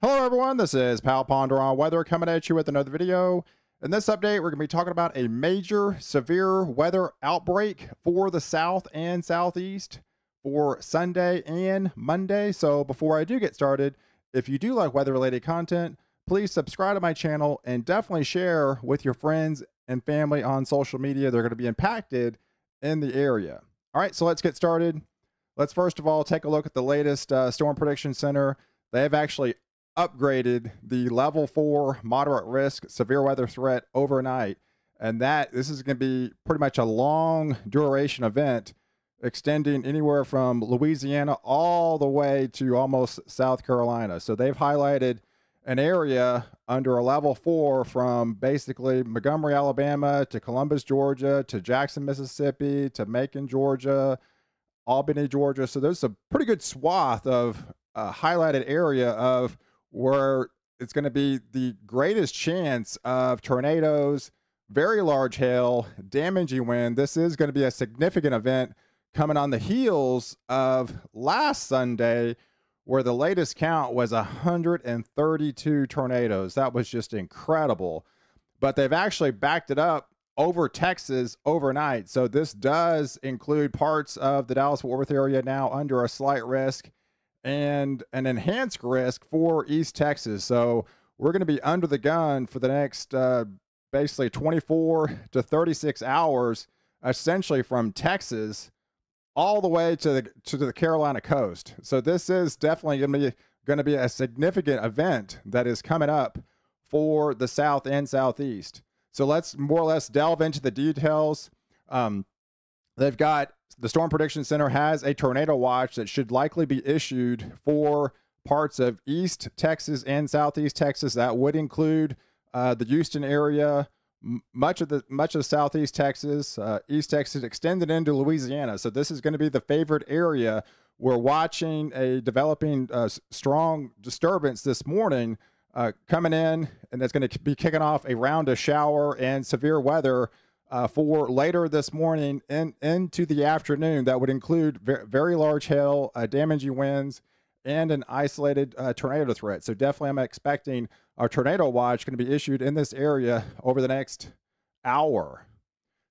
Hello, everyone. This is POW Ponder on Weather coming at you with another video. In this update, we're going to be talking about a major severe weather outbreak for the South and Southeast for Sunday and Monday. So, before I do get started, if you do like weather related content, please subscribe to my channel and definitely share with your friends and family on social media. They're going to be impacted in the area. All right, so let's get started. Let's first of all take a look at the latest uh, Storm Prediction Center. They have actually upgraded the level four moderate risk severe weather threat overnight. And that this is going to be pretty much a long duration event extending anywhere from Louisiana all the way to almost South Carolina. So they've highlighted an area under a level four from basically Montgomery, Alabama to Columbus, Georgia to Jackson, Mississippi to Macon, Georgia, Albany, Georgia. So there's a pretty good swath of a highlighted area of where it's going to be the greatest chance of tornadoes, very large hail, damaging wind. This is going to be a significant event coming on the heels of last Sunday, where the latest count was 132 tornadoes. That was just incredible. But they've actually backed it up over Texas overnight. So this does include parts of the Dallas Fort Worth area now under a slight risk and an enhanced risk for East Texas. So we're going to be under the gun for the next uh, basically 24 to 36 hours, essentially from Texas all the way to the to the Carolina coast. So this is definitely going to be going to be a significant event that is coming up for the South and Southeast. So let's more or less delve into the details. Um, they've got the Storm Prediction Center has a tornado watch that should likely be issued for parts of East Texas and Southeast Texas. That would include uh, the Houston area, much of the much of Southeast Texas, uh, East Texas, extended into Louisiana. So this is going to be the favored area. We're watching a developing uh, strong disturbance this morning uh, coming in, and that's going to be kicking off a round of shower and severe weather uh, for later this morning and into the afternoon. That would include very, large hail, uh, damaging winds, and an isolated uh, tornado threat. So definitely, I'm expecting our tornado watch going to be issued in this area over the next hour.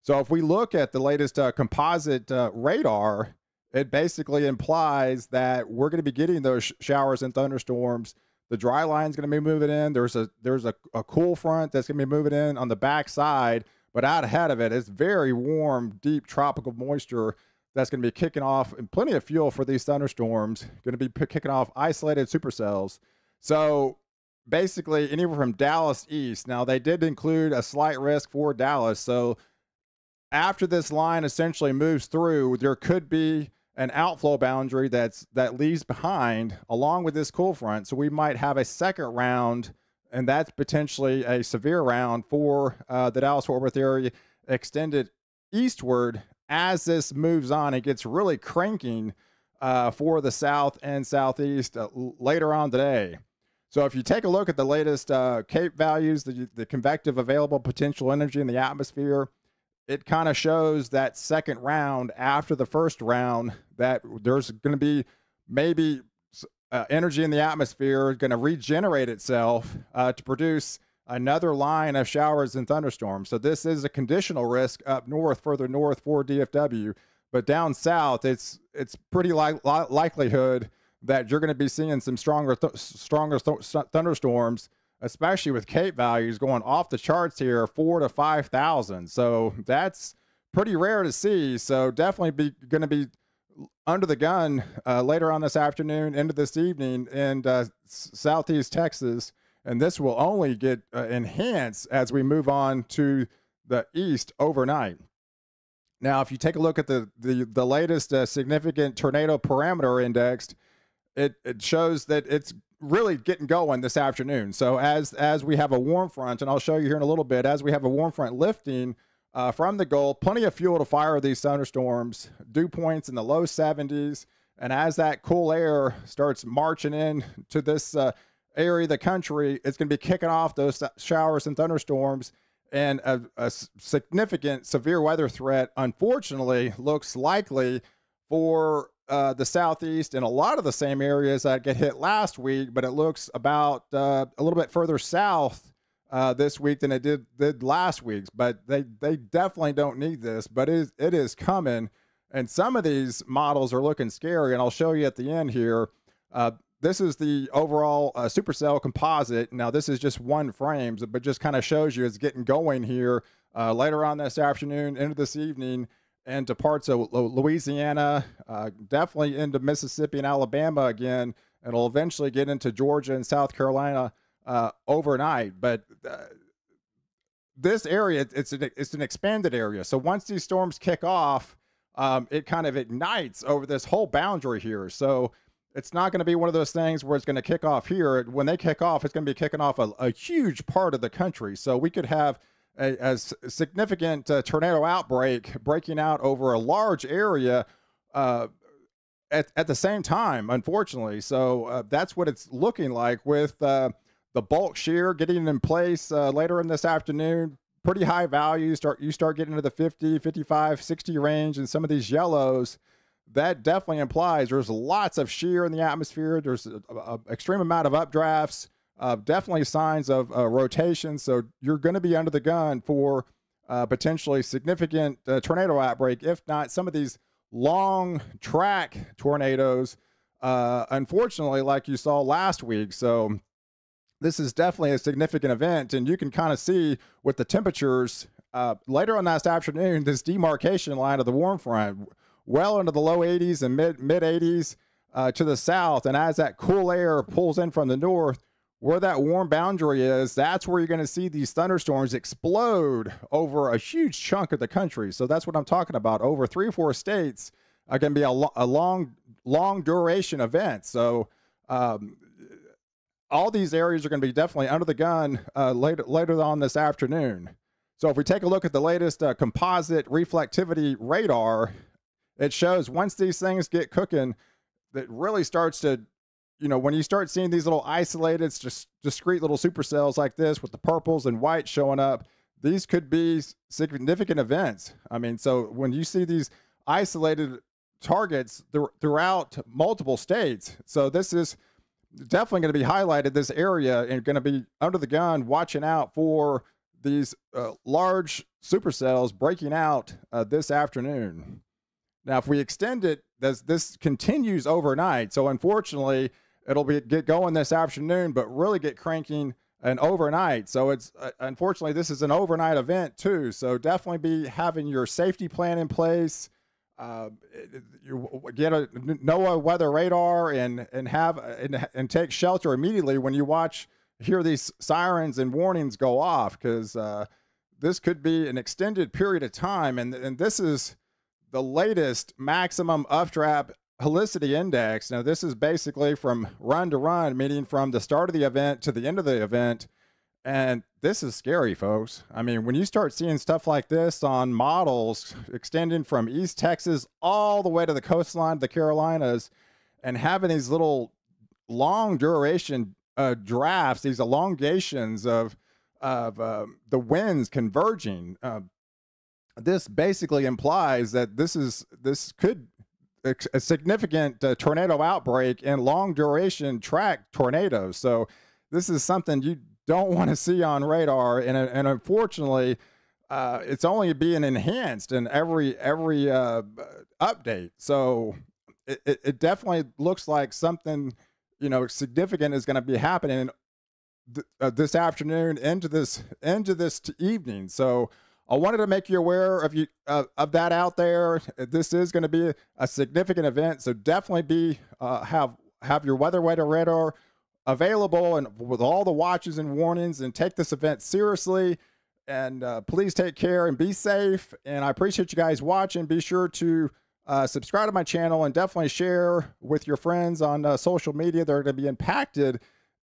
So if we look at the latest uh, composite uh, radar, it basically implies that we're going to be getting those sh- showers and thunderstorms. The dry line is going to be moving in. There's a there's a, a cool front that's going to be moving in on the back side but out ahead of it, it's very warm, deep tropical moisture that's going to be kicking off and plenty of fuel for these thunderstorms. Going to be kicking off isolated supercells. So basically, anywhere from Dallas east. Now, they did include a slight risk for Dallas. So after this line essentially moves through, there could be an outflow boundary that's that leaves behind along with this cool front. So we might have a second round and that's potentially a severe round for uh, the Dallas Fort Worth area extended eastward as this moves on. It gets really cranking uh, for the south and southeast uh, later on today. So if you take a look at the latest uh, CAPE values, the, the convective available potential energy in the atmosphere, it kind of shows that second round after the first round that there's going to be maybe uh, energy in the atmosphere is going to regenerate itself uh, to produce another line of showers and thunderstorms. So this is a conditional risk up north, further north for DFW, but down south, it's it's pretty li- li- likelihood that you're going to be seeing some stronger th- stronger th- thunderstorms, especially with CAPE values going off the charts here, four to five thousand. So that's pretty rare to see. So definitely be going to be under the gun uh, later on this afternoon into this evening in uh, southeast Texas. And this will only get uh, enhanced as we move on to the east overnight. Now, if you take a look at the the, the latest uh, significant tornado parameter indexed, it, it shows that it's really getting going this afternoon. So as as we have a warm front, and I'll show you here in a little bit, as we have a warm front lifting uh, from the Gulf. Plenty of fuel to fire these thunderstorms. Dew points in the low 70s. And as that cool air starts marching in to this uh, area of the country, it's going to be kicking off those showers and thunderstorms. And a, a significant severe weather threat, unfortunately, looks likely for uh, the southeast and a lot of the same areas that get hit last week, but it looks about uh, a little bit further south uh, this week than it did did last week's. But they they definitely don't need this, but it is, it is coming. And some of these models are looking scary, and I'll show you at the end here. Uh, this is the overall uh, supercell composite. Now this is just one frames, but just kind of shows you it's getting going here uh, later on this afternoon into this evening into parts of Louisiana, uh, definitely into Mississippi and Alabama again, and it'll eventually get into Georgia and South Carolina uh, overnight. But uh, this area, it's an, it's an expanded area. So once these storms kick off, um, it kind of ignites over this whole boundary here. So it's not going to be one of those things where it's going to kick off here. When they kick off, it's going to be kicking off a, a huge part of the country. So we could have a, a significant uh, tornado outbreak breaking out over a large area uh, at, at the same time, unfortunately. So uh, that's what it's looking like with uh, the bulk shear getting in place uh, later in this afternoon. Pretty high value. Start you start getting into the 50, 55, 60 range, and some of these yellows. That definitely implies there's lots of shear in the atmosphere. There's an extreme amount of updrafts uh, definitely signs of uh, rotation. So you're going to be under the gun for uh, potentially significant uh, tornado outbreak, if not some of these long track tornadoes. Uh, unfortunately, like you saw last week. So this is definitely a significant event, and you can kind of see with the temperatures uh, later on last afternoon this demarcation line of the warm front, well into the low 80s and mid mid 80s. to the south, and as that cool air pulls in from the north, where that warm boundary is, that's where you're going to see these thunderstorms explode over a huge chunk of the country. So that's what I'm talking about. Over three or four states are going to be a, lo- a long, long duration event. So um, all these areas are going to be definitely under the gun uh, later later on this afternoon. So if we take a look at the latest uh, composite reflectivity radar, it shows once these things get cooking, that really starts to you know, when you start seeing these little isolated, just discrete little supercells like this with the purples and whites showing up, these could be significant events. I mean, so when you see these isolated targets th- throughout multiple states, so this is definitely going to be highlighted this area and going to be under the gun watching out for these uh, large supercells breaking out uh, this afternoon. Now, if we extend it, this, this continues overnight. So, unfortunately, it'll be get going this afternoon, but really get cranking and overnight. So it's uh, unfortunately this is an overnight event too. So definitely be having your safety plan in place. Uh, you get a NOAA weather radar and and have and, and take shelter immediately when you watch hear these sirens and warnings go off because uh, this could be an extended period of time and and this is the latest maximum updraft helicity index. Now, this is basically from run to run, meaning from the start of the event to the end of the event. And this is scary, folks. I mean, when you start seeing stuff like this on models extending from East Texas all the way to the coastline of the Carolinas and having these little long duration uh, drafts, these elongations of, of uh, the winds converging, uh, this basically implies that this is this could a significant uh, tornado outbreak and long duration track tornadoes. So this is something you don't want to see on radar, and and unfortunately, uh, it's only being enhanced in every every uh, update. So it, it definitely looks like something you know significant is going to be happening th- uh, this afternoon into this into this evening. So I wanted to make you aware of you uh, of that out there. This is going to be a, significant event, so definitely be uh, have have your weather weather radar available and with all the watches and warnings, and take this event seriously. And uh, please take care and be safe. And I appreciate you guys watching. Be sure to uh, subscribe to my channel and definitely share with your friends on uh, social media that are going to be impacted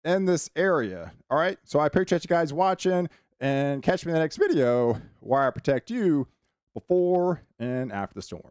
in this area. All right. So I appreciate you guys watching and catch me in the next video where I protect you before and after the storm.